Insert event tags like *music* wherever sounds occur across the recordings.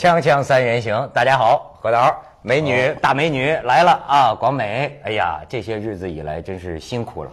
锵锵三人行，大家好，何导，美女大美女来了啊！广美，哎呀，这些日子以来真是辛苦了，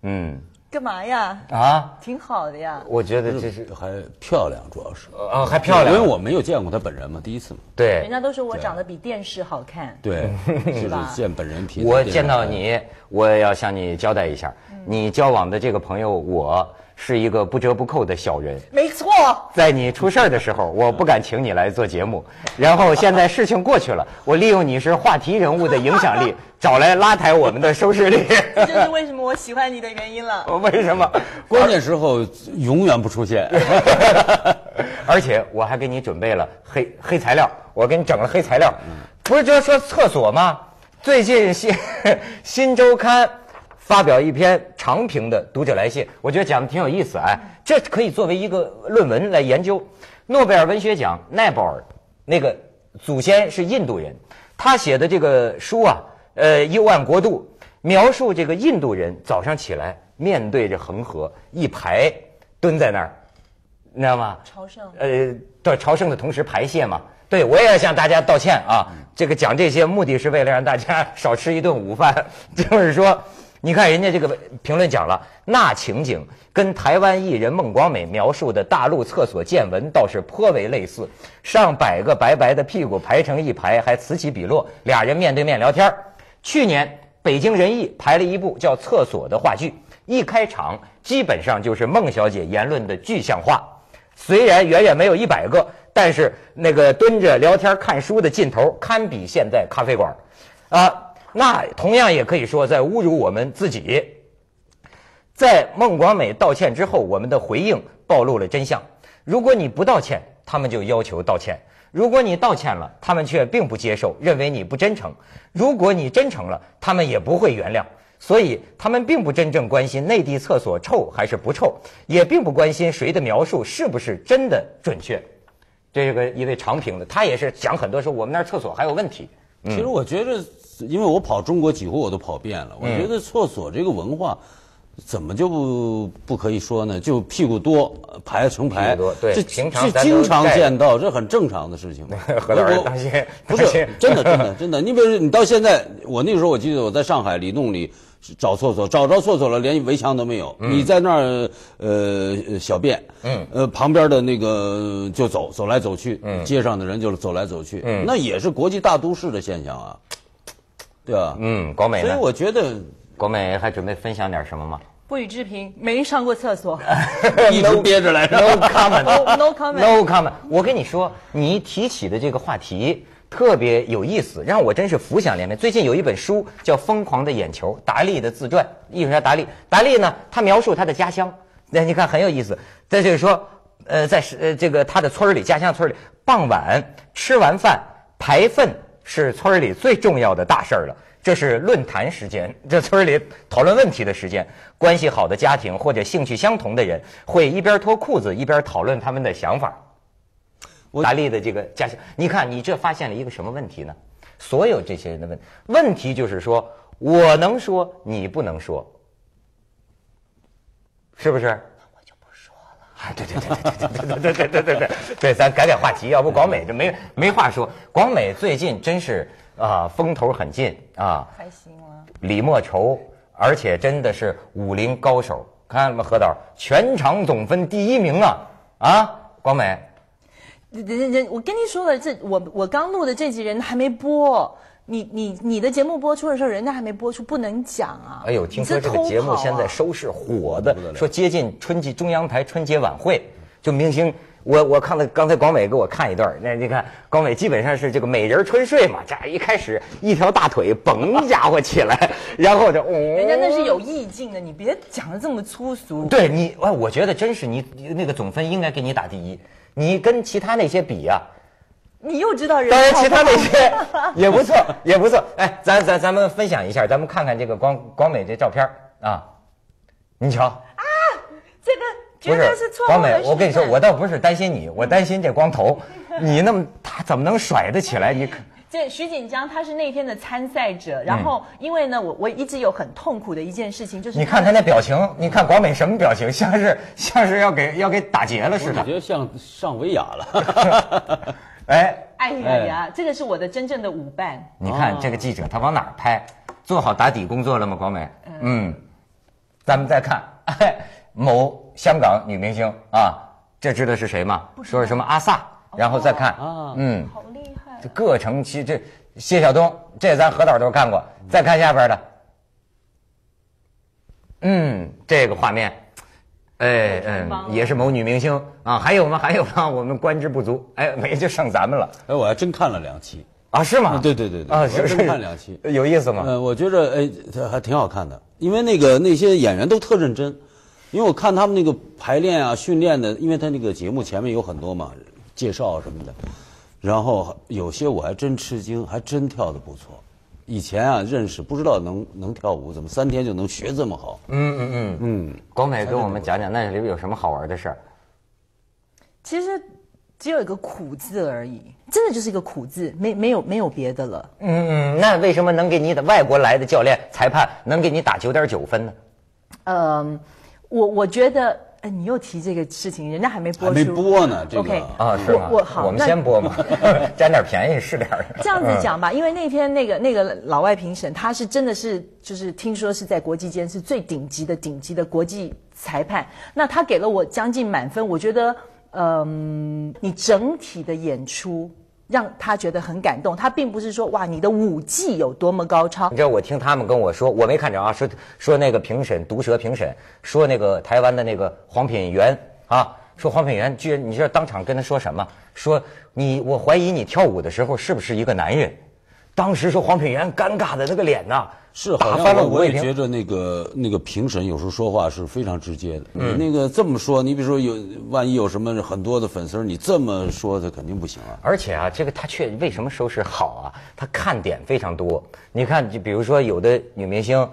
嗯干嘛呀？啊，挺好的呀。我觉得这是还漂亮，主要是呃还漂亮，因为我没有见过她本人嘛，第一次嘛。对人家都说我长得比电视好看。对，就 *laughs* 是吧见本人皮。我见到你，我也要向你交代一下，你交往的这个朋友，我是一个不折不扣的小人。没错，在你出事儿的时候，我不敢请你来做节目，然后现在事情过去了，我利用你是话题人物的影响力，*laughs* 找来拉抬我们的收视率。这就是为什么我喜欢你的原因了。*laughs* 为什么？关键时候永远不出现。*laughs* 而且我还给你准备了黑黑材料，我给你整了黑材料。不是就说厕所吗？最近新新周刊发表一篇长评的读者来信，我觉得讲的挺有意思哎，这可以作为一个论文来研究。诺贝尔文学奖奈保尔那个祖先是印度人，他写的这个书啊，呃，《幽暗国度》描述这个印度人早上起来面对着恒河，一排蹲在那儿，你知道吗？朝圣呃，对，朝圣的同时排泄嘛。对，我也要向大家道歉啊！这个讲这些目的是为了让大家少吃一顿午饭。就是说，你看人家这个评论讲了，那情景跟台湾艺人孟广美描述的大陆厕所见闻倒是颇为类似，上百个白白的屁股排成一排，还此起彼落，俩人面对面聊天儿去年北京人艺排了一部叫《厕所》的话剧，一开场基本上就是孟小姐言论的具象化。虽然远远没有一百个，但是那个蹲着聊天看书的劲头堪比现在咖啡馆儿，啊，那同样也可以说在侮辱我们自己。在孟广美道歉之后，我们的回应暴露了真相。如果你不道歉，他们就要求道歉；如果你道歉了，他们却并不接受，认为你不真诚；如果你真诚了，他们也不会原谅。所以，他们并不真正关心内地厕所臭还是不臭，也并不关心谁的描述是不是真的准确。这个一位长评的，他也是讲很多说我们那儿厕所还有问题。其实我觉得，因为我跑中国几乎我都跑遍了，我觉得厕所这个文化。怎么就不不可以说呢？就屁股多排成排，这平常这经常见到，这很正常的事情。*laughs* 何老师我当心不是真的真的真的。你比如说，你到现在，我那个时候我记得我在上海里弄里找厕所，找着厕所了，连围墙都没有。你在那儿呃小便，嗯呃旁边的那个就走走来走去，街上的人就走来走去，嗯那也是国际大都市的现象啊，对吧？嗯，国美所以？我觉得国美还准备分享点什么吗不予置评，没上过厕所。*laughs* 一直憋着来着。？No comment。No no comment。No comment。我跟你说，你提起的这个话题特别有意思，让我真是浮想联翩。最近有一本书叫《疯狂的眼球》，达利的自传，艺术家达利。达利呢，他描述他的家乡，那你看很有意思。在这个说，呃，在是呃这个他的村里，家乡村里，傍晚吃完饭排粪是村儿里最重要的大事儿了。这是论坛时间，这村儿里讨论问题的时间。关系好的家庭或者兴趣相同的人，会一边脱裤子一边讨论他们的想法。我达利的这个家乡，你看你这发现了一个什么问题呢？所有这些人的问问题就是说，我能说，你不能说，是不是？我就不说了。啊，对对对对对对对对对对对对，咱改改话题，要不广美就没没话说。广美最近真是啊，风头很劲啊，开心了。李莫愁，而且真的是武林高手。看了吗？何导，全场总分第一名啊！啊，广美，人人人，我跟您说了，这我我刚录的这集人还没播，你你你的节目播出的时候，人家还没播出，不能讲啊。哎呦，听说这个节目现在收视火的说接近春季中央台春节晚会，就明星。我我看了刚才广美给我看一段，那你看广美基本上是这个美人春睡嘛，这一开始一条大腿嘣家伙起来，然后就哦，人家那是有意境的，你别讲的这么粗俗。对你，哎，我觉得真是你那个总分应该给你打第一，你跟其他那些比呀、你又知道人当然，其他那些 *laughs* 也不错，也不错。哎，咱咱咱们分享一下，咱们看看这个光光美这照片啊，你瞧，这个不绝对是错误光美，我跟你说，我倒不是担心你，我担心这光头，*laughs* 你那么他怎么能甩得起来？你可这徐锦江他是那天的参赛者，然嗯后因为呢，我我一直有很痛苦的一件事情，就是你看他那表情，你看广美什么表情？像是像是要给要给打劫了似的。我觉得像上维亚了。*laughs* 哎，哎呀呀，这个是我的真正的舞伴。你看这个记者他往哪儿拍？做好打底工作了吗？广美，嗯，咱们再看，哎，某香港女明星啊，这知道是谁吗？说是什么阿萨，然后再看，啊嗯，好厉害这各成其这谢晓东，这咱何导都看过。再看下边的，嗯，这个画面，哎嗯，也是某女明星啊。还有吗？*laughs* 还有吗？我们观之不足，哎，没就剩咱们了哎，我还真看了两期。啊？是吗？对对对对啊，我是是真看两期，有意思吗？呃，我觉着哎，这还挺好看的，因为那个那些演员都特认真，因为我看他们那个排练啊、训练的，因为他那个节目前面有很多嘛介绍什么的，然后有些我还真吃惊，还真跳的不错。以前啊认识不知道能能跳舞，怎么三天就能学这么好？嗯嗯嗯嗯，广美跟我们讲讲那里边有什么好玩的事儿？其实只有一个苦字而已，真的就是一个苦字，没没有没有别的了。嗯嗯，那为什么能给你的外国来的教练裁判能给你打九点九分呢？嗯，我我觉得，哎，你又提这个事情，人家还没播出，没播呢，这个 OK 啊，是吗？我我好我们那先播嘛，*laughs* 占点便宜是点儿。*laughs* 这样子讲吧，因为那天那个那个老外评审，他是真的是就是听说是在国际间是最顶级的顶级的国际裁判，那他给了我将近满分，我觉得，嗯，你整体的演出让他觉得很感动，他并不是说哇你的舞技有多么高超你，知道我听他们跟我说，我没看着啊，说说那个评审毒舌评审说那个台湾的那个黄品源啊，说黄品源居然你知道当场跟他说什么？说你我怀疑你跳舞的时候是不是一个男人？当时说黄品源尴尬的那个脸呐、是，打翻了我我也。觉着那个那个评审有时候说话是非常直接的。你那个这么说，你比如说有万一有什么很多的粉丝，你这么说他肯定不行啊。而且啊，这个他却为什么收视好啊？他看点非常多。你看，就比如说有的女明星，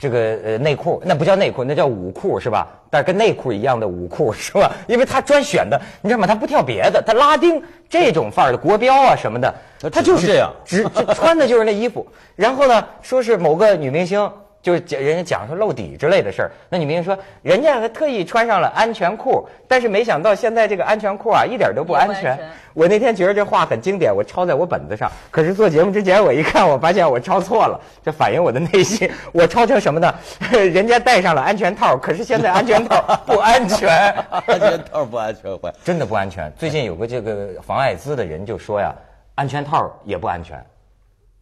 这个呃内裤那不叫内裤，那叫舞裤是吧？但是跟内裤一样的舞裤是吧？因为他专选的，你知道吗？他不跳别的，他拉丁这种范儿的国标啊什么的，他他就是这样只就穿的就是那衣服。然后呢，说是某个女明星。就是讲人家讲说露底之类的事儿，那女明星说人家还特意穿上了安全裤，但是没想到现在这个安全裤啊一点都不安全也不安全。我那天觉得这话很经典，我抄在我本子上。可是做节目之前我一看，我发现我抄错了，这反映我的内心。我抄成什么呢？*laughs* 人家戴上了安全套，可是现在安全套不安全，*laughs* 安全套不安全坏。真的不安全。最近有个这个防艾滋的人就说呀，安全套也不安全。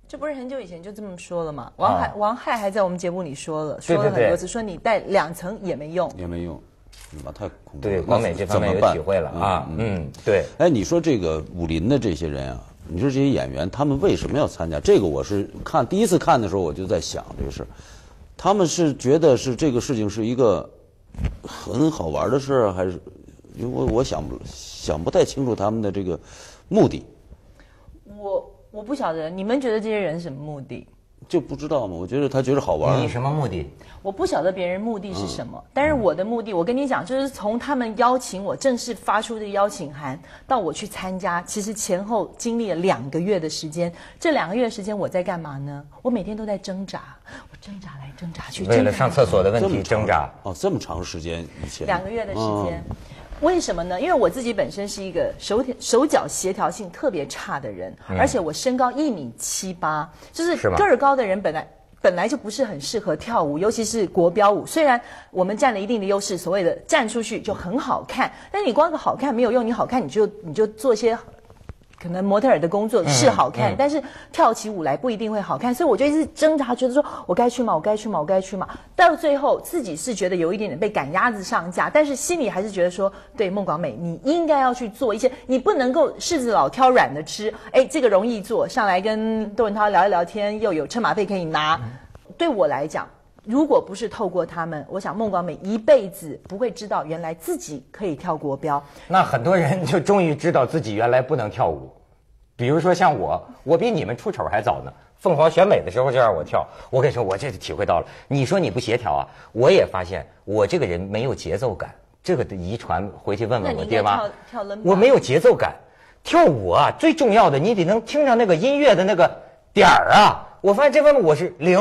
这不是很久以前就这么说了吗？王海、啊王亥还在我们节目里说了，说了很多次，说你戴两层也没用。也没用，那太恐怖了。对，那广美这方面有体会了啊。嗯，对。哎，你说这个武林的这些人啊，你说这些演员，他们为什么要参加？这个我是看第一次看的时候，我就在想这个事儿。他们是觉得是这个事情是一个很好玩的事儿，还是因为我我想不想不太清楚他们的这个目的，我我不晓得你们觉得这些人什么目的？就不知道嘛。我觉得他觉得好玩你。什么目的？我不晓得别人目的是什么，但是我的目的，我跟你讲，就是从他们邀请我正式发出的邀请函到我去参加，其实前后经历了两个月的时间。这两个月的时间我在干嘛呢？我每天都在挣扎，我挣扎来挣扎去，为了挣扎来上厕所的问题挣扎。哦，这么长时间以前两个月的时间。嗯为什么呢？因为我自己本身是一个手手脚协调性特别差的人，而且我身高一米七八，就是个儿高的人本来。本来就不是很适合跳舞，尤其是国标舞。虽然我们占了一定的优势，所谓的站出去就很好看，但你光个好看没有用，你好看你就你就做些可能模特儿的工作是好看，但是跳起舞来不一定会好看，所以我就一直挣扎，觉得说我该去吗？我该去吗？我该去吗？到最后自己是觉得有一点点被赶鸭子上架，但是心里还是觉得说，对孟广美，你应该要去做一些，你不能够柿子老挑软的吃。哎，这个容易做，上来跟窦文涛聊一聊天，又有车马费可以拿。对我来讲，如果不是透过他们，我想孟广美一辈子不会知道原来自己可以跳国标。那很多人就终于知道自己原来不能跳舞，比如说像我，我比你们出丑还早呢。凤凰选美的时候就让我跳，我跟你说，我这就体会到了。你说你不协调啊，我也发现我这个人没有节奏感，这个的遗传回去问问我爹妈我没有节奏感，跳舞啊最重要的你得能听上那个音乐的那个点儿啊。我发现这方面我是零，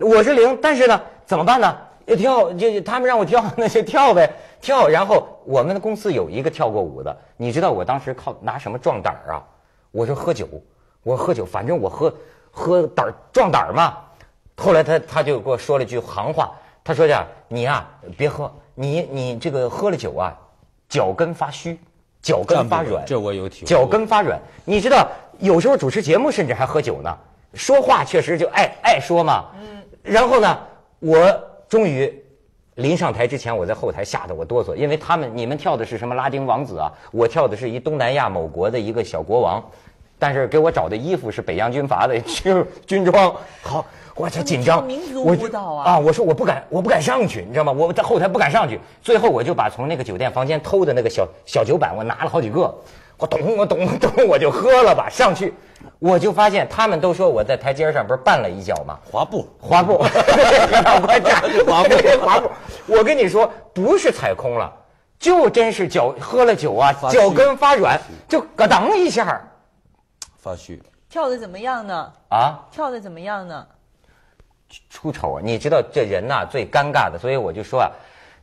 我是零，但是呢，怎么办呢？要跳就他们让我跳，那就跳呗，跳。然后我们的公司有一个跳过舞的，你知道我当时靠拿什么壮胆儿啊？我说喝酒，我说喝酒，反正我喝喝胆儿壮胆儿嘛。后来他他就给我说了句行话，他说呀，你呀、别喝，你你这个喝了酒啊，脚跟发虚，脚跟发软，这我有体会脚跟发软。你知道，有时候主持节目甚至还喝酒呢，说话确实就爱爱说嘛。嗯。然后呢，我终于临上台之前，我在后台吓得我哆嗦，因为他们你们跳的是什么拉丁王子啊，我跳的是一东南亚某国的一个小国王，但是给我找的衣服是北洋军阀的军军装，好。我这紧张，民族我就舞蹈啊啊！我说我不敢，我不敢上去，你知道吗？我在后台不敢上去。最后我就把从那个酒店房间偷的那个小小酒板，我拿了好几个，我咚我咚我咚我就喝了吧。上去，我就发现他们都说我在台阶上不是绊了一脚吗？滑步，滑步，*laughs* 我站滑步，滑步。我跟你说，不是踩空了，就真是脚喝了酒啊，脚跟发软，就咯噔一下发虚。跳的怎么样呢？啊。跳的怎么样呢？出丑啊！你知道这人呐、最尴尬的，所以我就说啊，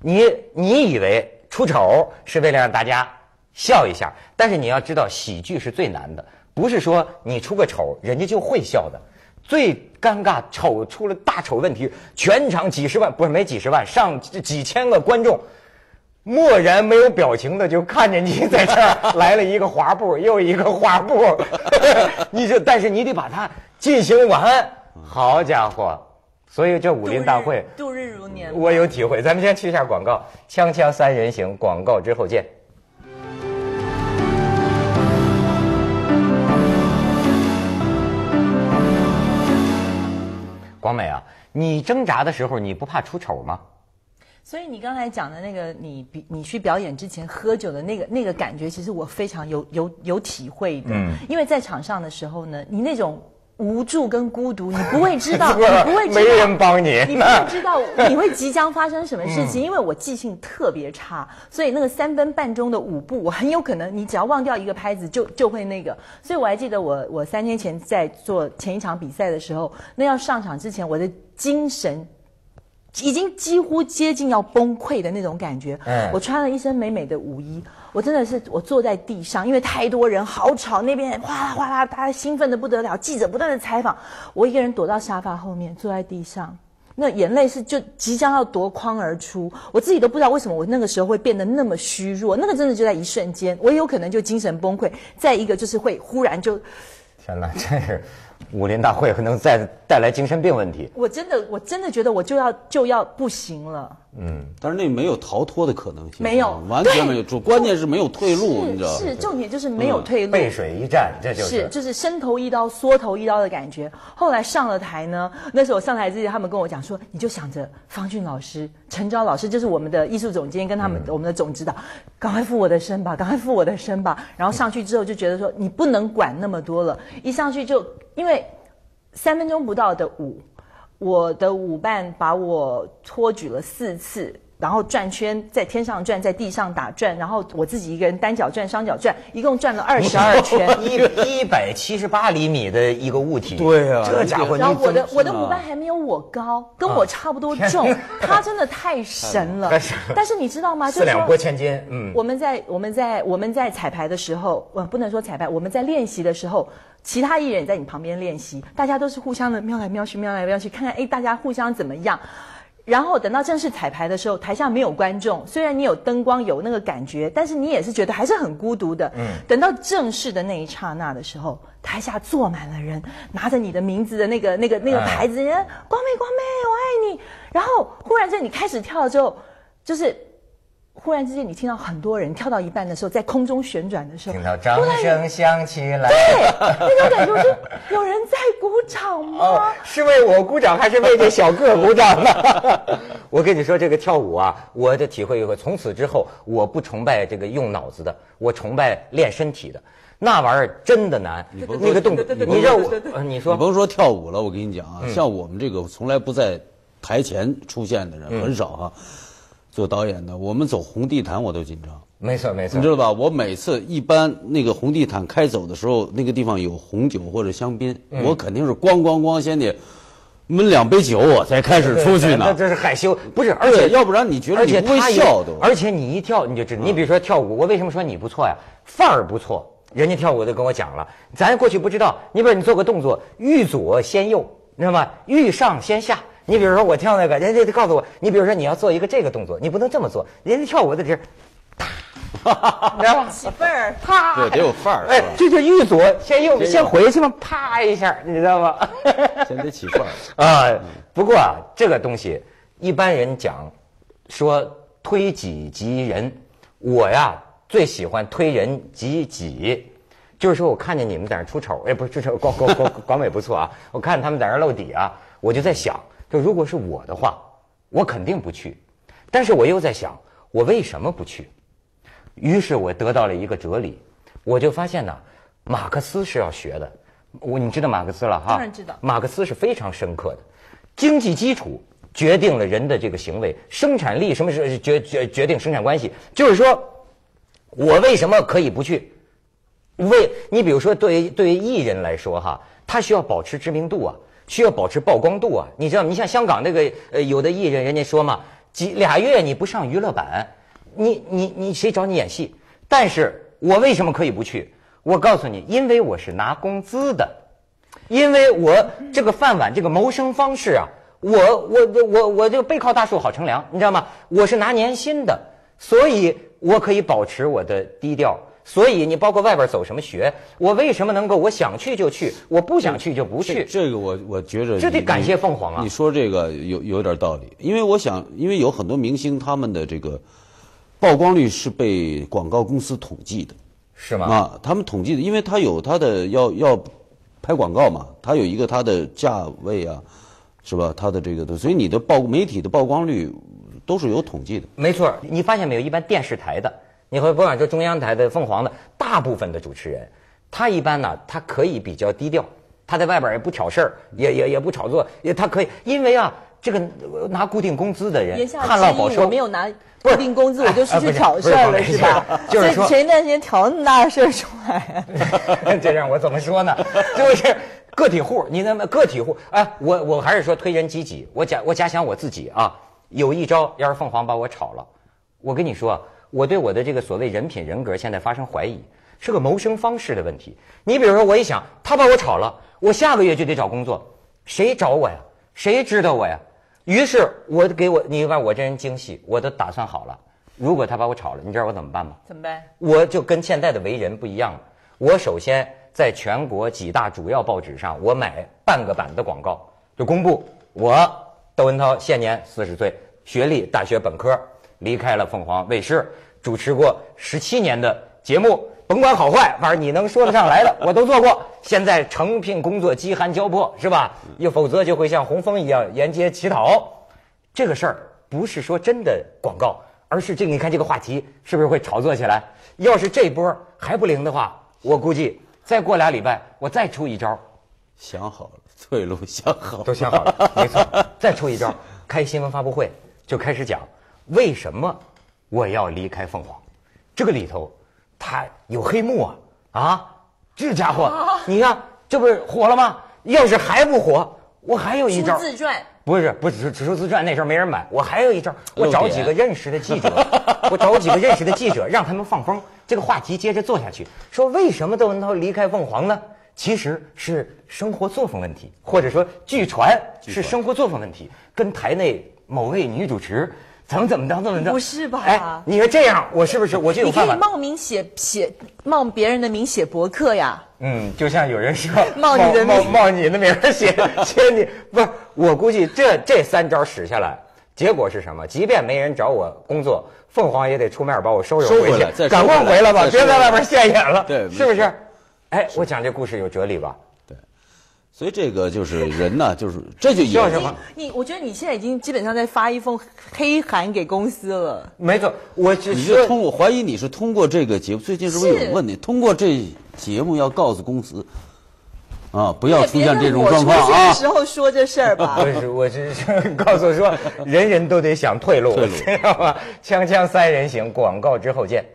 你你以为出丑是为了让大家笑一下，但是你要知道，喜剧是最难的，不是说你出个丑人家就会笑的。最尴尬，丑出了大丑问题，全场几十万不是没几十万，上几千个观众，漠然没有表情的就看着你在这儿来了一个滑步，又一个滑步，*laughs* 你就但是你得把它进行完，好家伙！所以这武林大会，度日度日如年。我有体会。咱们先去一下广告，锵锵三人行，广告之后见。广美啊，你挣扎的时候，你不怕出丑吗？所以你刚才讲的那个，你比你去表演之前喝酒的那个那个感觉，其实我非常有有有体会的。嗯因为在场上的时候呢，你那种无助跟孤独，你不会知道，*laughs* 你不会知道，没人帮你你不会知道 *laughs* 你会即将发生什么事情。因为我记性特别差，所以那个三分半钟的舞步，我很有可能你只要忘掉一个拍子就就会那个。所以我还记得我我三天前在做前一场比赛的时候，那要上场之前，我的精神已经几乎接近要崩溃的那种感觉。嗯我穿了一身美美的舞衣，我真的是我坐在地上，因为太多人，好吵，那边哗啦哗啦，大家兴奋的不得了，记者不断的采访，我一个人躲到沙发后面，坐在地上。那眼泪是就即将要夺眶而出，我自己都不知道为什么我那个时候会变得那么虚弱，那个真的就在一瞬间，我有可能就精神崩溃，再一个就是会忽然就，天哪，这是武林大会可能再带来精神病问题。我真的我真的觉得我就要就要不行了。但是那没有逃脱的可能性，没有完全没有。对主关键是没有退路，你知道吗？是，重点就是没有退路。背水一战，这就是是，就是伸头一刀，缩头一刀的感觉。后来上了台呢，那时候我上台之前，他们跟我讲说，你就想着方俊老师、陈昭老师，就是我们的艺术总监跟他们、我们的总指导，赶快附我的身吧，赶快附我的身吧。然后上去之后就觉得说，你不能管那么多了，一上去就因为三分钟不到的舞，我的舞伴把我托举了四次。然后转圈，在天上转，在地上打转，然后我自己一个人单脚转、双脚转，一共转了二十二圈。*laughs* 一一百七十八厘米的一个物体，对啊这家伙然后我的我的啊舞伴还没有我高，跟我差不多重，他真的太神了太神了。但是你知道吗？四两说拨千斤，嗯，我们在我们在我们在彩排的时候，我，不能说彩排，我们在练习的时候，其他艺人也在你旁边练习，大家都是互相的瞄来瞄去，瞄来瞄去，看看哎大家互相怎么样。然后等到正式彩排的时候，台下没有观众，虽然你有灯光有那个感觉，但是你也是觉得还是很孤独的。嗯，等到正式的那一刹那的时候，台下坐满了人，拿着你的名字的那个那个那个哎牌子，人家光妹光妹我爱你。然后忽然间你开始跳了之后，就是忽然之间，你听到很多人跳到一半的时候，在空中旋转的时候，听到掌声响起来，对，那种感觉，我说有人在鼓掌哦吗？，是为我鼓掌还是为这小个儿鼓掌呢？*laughs* 我跟你说，这个跳舞啊，我的体会一回，从此之后，我不崇拜这个用脑子的，我崇拜练身体的。那玩意儿真的难，那个动作，你让我，呃你说你甭说跳舞了，我跟你讲嗯啊，像我们这个从来不在台前出现的人嗯很少哈。做导演的，我们走红地毯我都紧张，没错没错你知，道吧？我每次一般那个红地毯开走的时候，那个地方有红酒或者香槟，嗯我肯定是咣咣咣先得闷两杯酒，我才开始出去那呢。这是害羞，不是，而且要不然你觉得你不会笑都。而且你一跳你就知道，你比如说跳舞，我为什么说你不错呀？范儿不错，人家跳舞都跟我讲了，咱过去不知道，你比如你做个动作，欲左先右，你知道吗？欲上先下。你比如说我跳那个，人家就告诉我，你比如说你要做一个这个动作，你不能这么做。人家跳舞的这是，啪，你知道吗？起范儿，啪，对，得有范儿，哎这就欲左先右，先回去嘛，啪一下，你知道吗？*laughs* 先得起范儿。啊，不过啊，这个东西一般人讲说推己及人，我呀最喜欢推人及己。就是说我看见你们在那儿出丑，哎，不是出丑，广广广广美不错啊。我看他们在那儿露底啊，我就在想，就如果是我的话，我肯定不去。但是我又在想，我为什么不去？于是我得到了一个哲理，我就发现呢，马克思是要学的。我你知道马克思了哈？当然知道马克思是非常深刻的，经济基础决定了人的这个行为，生产力什么是决决决定生产关系？就是说，我为什么可以不去？为你比如说，对于对于艺人来说哈，他需要保持知名度啊，需要保持曝光度啊。你知道，你像香港那个呃，有的艺人，人家说嘛，几俩月你不上娱乐版，你你你谁找你演戏？但是我为什么可以不去？我告诉你，因为我是拿工资的，因为我这个饭碗，这个谋生方式啊，我我我我我这个背靠大树好乘凉，你知道吗？我是拿年薪的，所以我可以保持我的低调。所以你包括外边走什么学，我为什么能够我想去就去，我不想去就不去？这个我我觉着这得感谢凤凰啊你说这个有有点道理，因为我想，因为有很多明星他们的这个曝光率是被广告公司统计的是吗？啊，他们统计的，因为他有他的要要拍广告嘛，他有一个他的价位啊，是吧？他的这个的，所以你的曝媒体的曝光率都是有统计的。没错，你发现没有？一般电视台的，你会不管说中央台的、凤凰的，大部分的主持人，他一般呢，他可以比较低调，他在外边也不挑事儿，也也也不炒作，也他可以，因为啊，这个呃拿固定工资的人旱涝保收我没，有拿固定工资，我就出去挑事儿了，不是是吧？*laughs* 就是前一段时间挑那么大的事儿出来，*laughs* 这让我怎么说呢？就是个体户，你那么个体户，哎，我我还是说推人积极。我假我假想我自己啊，有一招，要是凤凰把我炒了，我跟你说，我对我的这个所谓人品人格现在发生怀疑，是个谋生方式的问题。你比如说，我一想，他把我炒了，我下个月就得找工作，谁找我呀？谁知道我呀？于是我给我，你看我这人精细，我都打算好了，如果他把我炒了，你知道我怎么办吗？怎么办？我就跟现在的为人不一样了。我首先在全国几大主要报纸上，我买半个版的广告，就公布我窦文涛现年四十岁，学历大学本科，离开了凤凰卫视，主持过十七年的节目，甭管好坏，反正你能说得上来的我都做过。现在诚聘工作饥寒交迫，是吧？又否则就会像洪峰一样沿街乞讨。这个事儿不是说真的广告，而是这个你看这个话题是不是会炒作起来？要是这波还不灵的话，我估计再过俩礼拜我再出一招，想好了，退路想好了，都想好了，没错，再出一招，开新闻发布会就开始讲为什么我要离开凤凰，这个里头它有黑幕啊。啊，这家伙你看这不是火了吗？要是还不火，我还有一招。出。自传，不是，不是只说自传那时候没人买，我还有一招，我找几个认识的记者，*laughs* 我找几个认识的记者，让他们放风，这个话题接着做下去，说为什么窦文涛离开凤凰呢？其实是生活作风问题，或者说据传是生活作风问题，跟台内某位女主持怎么怎么着怎么着，不是吧哎，你说这样，我是不是我就有你可以？冒名写写冒别人的名写博客呀。嗯，就像有人说 *laughs* 冒你的名冒冒你的名儿写 *laughs* 写你，不是，我估计这这三招使下来，结果是什么？即便没人找我工作，凤凰也得出面把我收拾收回去回来赶快回来吧，别在外边现眼了，对是不是？哎，我讲这故事有哲理吧？所以这个就是人呢，*laughs* 就是这就也就是什么你我觉得你现在已经基本上在发一封黑函给公司了。没错，我只你说是通过怀疑你是通过这个节目，最近是不是是有问题？通过这节目要告诉公司，啊，不要出现这种状况啊！时候说这事儿吧 *laughs* 不。是，我只是告诉说，人人都得想退路，退路 *laughs* 知道吗？锵锵三人行，广告之后见。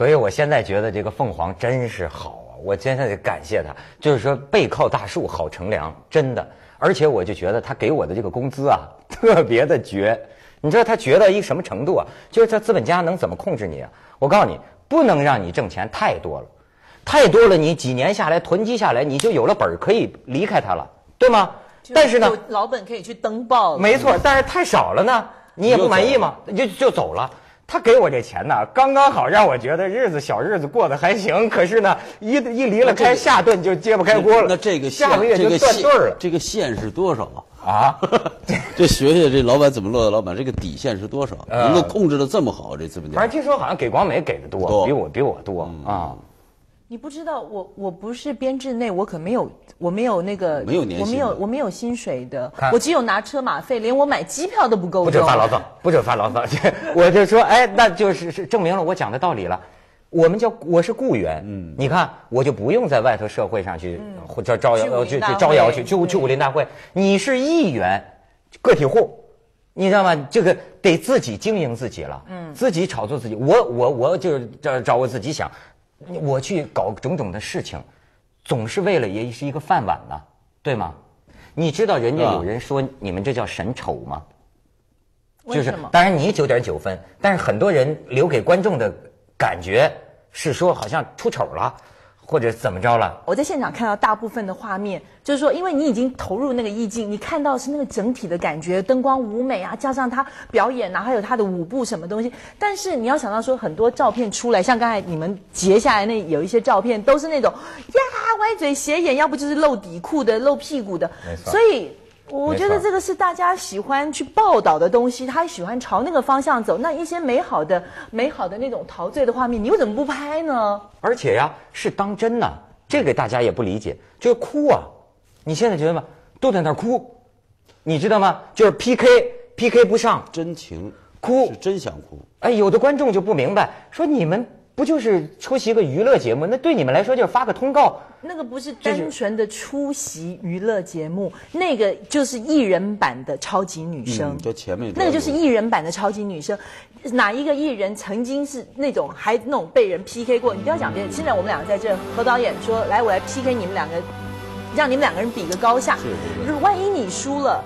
所以我现在觉得这个凤凰真是好啊，我真的得感谢他。就是说背靠大树好乘凉，真的。而且我就觉得他给我的这个工资啊，*laughs* 特别的绝。你知道他绝到一个什么程度啊？就是他资本家能怎么控制你啊？我告诉你，不能让你挣钱太多了，太多了，你几年下来囤积下来，你就有了本儿可以离开他了，对吗？但是呢，老本可以去登报。没错，但是太少了呢，你也不满意嘛，就就走了。他给我这钱呢，刚刚好让我觉得日子小日子过得还行。可是呢，一一离了开，下顿就揭不开锅了。那这个下个月就断顿了这个线是多少？啊！啊 *laughs* 这学学这老板怎么落的老板，这个底线是多少？呃能够控制的这么好，这资本家反正听说好像给广美给的多，多比我比我多啊。你不知道，我我不是编制内，我可没有，我没有那个，没有年薪我没有我没有薪水的，我只有拿车马费，连我买机票都不够不准。发牢骚，不准发牢骚。*laughs* 我就说，哎，那就是是证明了我讲的道理了。我们叫我是雇员，嗯，你看我就不用在外头社会上去或者招摇去去招摇去去去武林大会。你是议员，个体户，你知道吗？这个得自己经营自己了，嗯，自己炒作自己。我我我就是找找我自己想，我去搞种种的事情，总是为了也是一个饭碗呢，对吗？你知道人家啊有人说你们这叫审丑吗？就是为什么？当然你九点九分，但是很多人留给观众的感觉是说好像出丑了，或者怎么着了。我在现场看到大部分的画面，就是说，因为你已经投入那个意境，你看到是那个整体的感觉，灯光舞美啊，加上他表演啊，还有他的舞步什么东西。但是你要想到说，很多照片出来，像刚才你们截下来那有一些照片，都是那种呀歪嘴斜眼，要不就是露底裤的、露屁股的没。错所以我觉得这个是大家喜欢去报道的东西，他喜欢朝那个方向走。那一些美好的、美好的那种陶醉的画面，你又怎么不拍呢？而且呀，是当真呐，这个大家也不理解，就是哭啊！你现在觉得吗？都在那儿哭，你知道吗？就是 PK PK 不上，真情哭是真想哭。哎，有的观众就不明白，说你们不就是出席个娱乐节目？那对你们来说就是发个通告，那个不是单纯的出席娱乐节目，那个就是艺人版的超级女声。嗯这前面那个就是艺人版的超级女生。哪一个艺人曾经是那种还那种被人 PK 过？你不要讲别人，现在我们两个在这，何导演说来，我来 PK 你们两个，让你们两个人比个高下。是是是万一你输了，